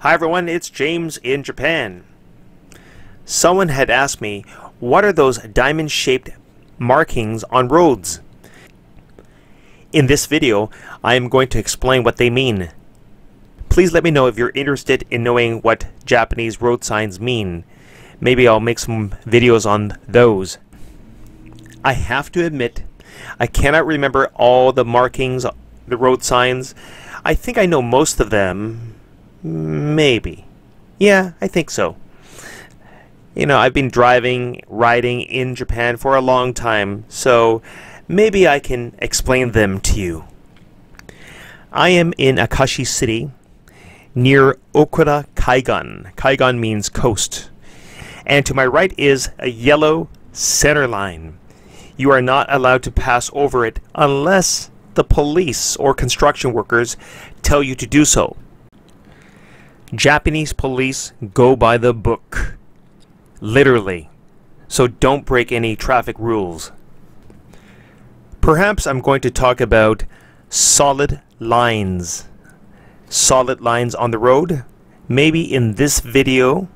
Hi everyone, it's James in Japan. Someone had asked me, what are those diamond-shaped markings on roads? In this video, I am going to explain what they mean. Please let me know if you're interested in knowing what Japanese road signs mean. Maybe I'll make some videos on those. I have to admit, I cannot remember all the markings, the road signs. I think I know most of them. Maybe. Yeah, I think so. You know, I've been driving, riding in Japan for a long time, so maybe I can explain them to you. I am in Akashi City, near Okura Kaigan. Kaigan means coast. And to my right is a yellow center line. You are not allowed to pass over it unless the police or construction workers tell you to do so. Japanese police go by the book. Literally. So don't break any traffic rules. Perhaps I'm going to talk about solid lines. Solid lines on the road. Maybe in this video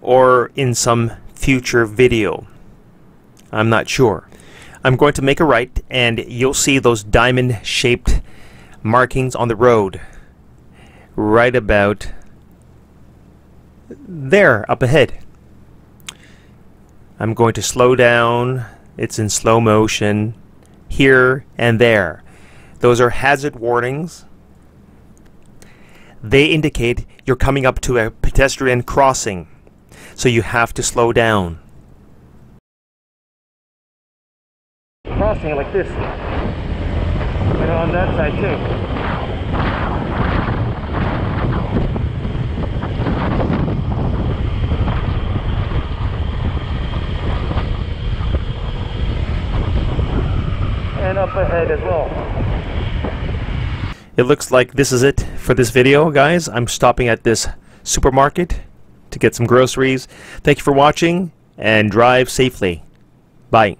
or in some future video. I'm not sure. I'm going to make a right and you'll see those diamond shaped markings on the road right about there up ahead. I'm going to slow down. It's in slow motion here and there. Those are hazard warnings. They indicate you're coming up to a pedestrian crossing, so you have to slow down. Crossing like this. And on that side too. And up ahead as well. It looks like this is it for this video, guys. I'm stopping at this supermarket to get some groceries. Thank you for watching and drive safely. Bye.